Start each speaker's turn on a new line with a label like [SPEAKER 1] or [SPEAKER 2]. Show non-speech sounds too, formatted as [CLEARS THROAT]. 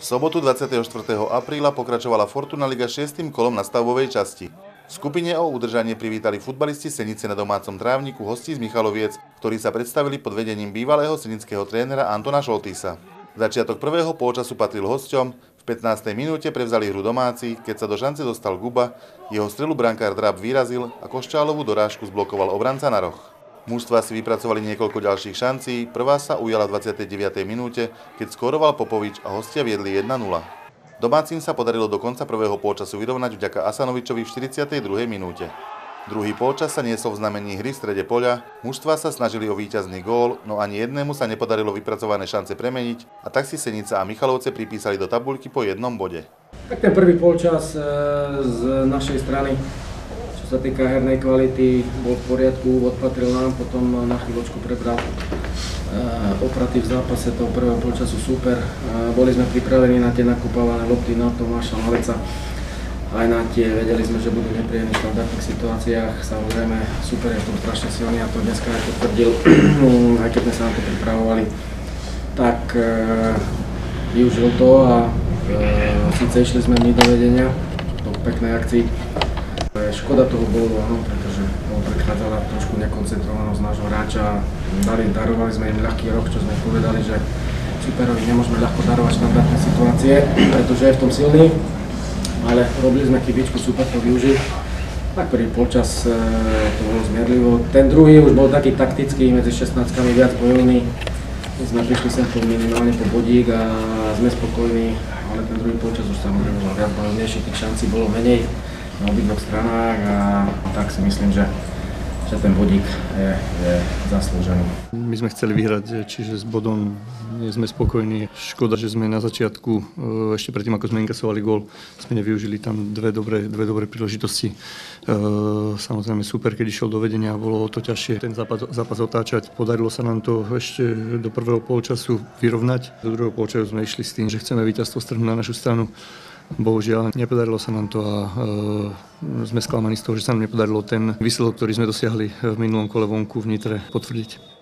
[SPEAKER 1] V sobotu 24. apríla pokračovala Fortuna Liga 6. kolom na stavbovej časti. V skupine o udržanie privítali futbalisti Senice na domácom trávniku hostí z Michaloviec, ktorí sa predstavili pod vedením bývalého senického trénera Antona Šoltisa. Začiatok prvého polčasu patril hosťom, v 15. minúte prevzali hru domáci, keď sa do šance dostal Guba, jeho strelu brankár Drab vyrazil a Koščálovú dorážku zblokoval obranca na roh. Mústva si vypracovali niekoľko ďalších šancí, prvá sa ujala v 29. minúte, keď skóroval Popovič a hostia viedli 1-0. Domácim sa podarilo do konca prvého polčasu vyrovnať vďaka Asanovičovi v 42. minúte. Druhý polčas sa niesol v znamení hry v strede poľa, mužstva sa snažili o víťazný gól, no ani jednému sa nepodarilo vypracované šance premeniť a tak si Senica a Michalovce pripísali do tabuľky po jednom bode.
[SPEAKER 2] Tak ten prvý polčas e, z našej strany sa týka hernej kvality, bol v poriadku, odpatril nám, potom na chvíľočku prebral uh, opraty v zápase toho prvého polčasu super. Uh, boli sme pripravení na tie nakupávané lopty na Tomáša Maleca, aj na tie, vedeli sme, že budú nepríjemné v štandardných situáciách. Samozrejme, super je to strašne silný a to dneska aj potvrdil, [CLEARS THROAT] aj keď sme sa na to pripravovali. Tak uh, využil to a uh, síce išli sme my do vedenia, po peknej akcii, Škoda toho bolo, áno, pretože bolo prechádzala trošku nekoncentrovanosť nášho hráča. Dali, darovali sme im ľahký rok, čo sme povedali, že superovi nemôžeme ľahko darovať štandardné situácie, pretože je v tom silný, ale robili sme chybičku, super to využil. Tak prvý polčas e, to bolo zmierlivo. Ten druhý už bol taký taktický, medzi 16 viac bojovný. My sme prišli sem po minimálne po bodík a sme spokojní, ale ten druhý polčas už samozrejme bol viac bojovnejší, tých šancí bolo menej na obidvoch stranách a tak si myslím, že že ten bodík je, je zaslúžený.
[SPEAKER 3] My sme chceli vyhrať, čiže s bodom nie sme spokojní. Škoda, že sme na začiatku, e, ešte predtým ako sme inkasovali gól, sme nevyužili tam dve dobré, dve dobré príležitosti. E, samozrejme super, keď išiel do vedenia, bolo to ťažšie ten zápas, zápas otáčať. Podarilo sa nám to ešte do prvého polčasu vyrovnať. Do druhého polčasu sme išli s tým, že chceme víťazstvo strhnúť na našu stranu. Bohužiaľ, nepodarilo sa nám to a e, sme sklamaní z toho, že sa nám nepodarilo ten výsledok, ktorý sme dosiahli v minulom kole vonku v Nitre potvrdiť.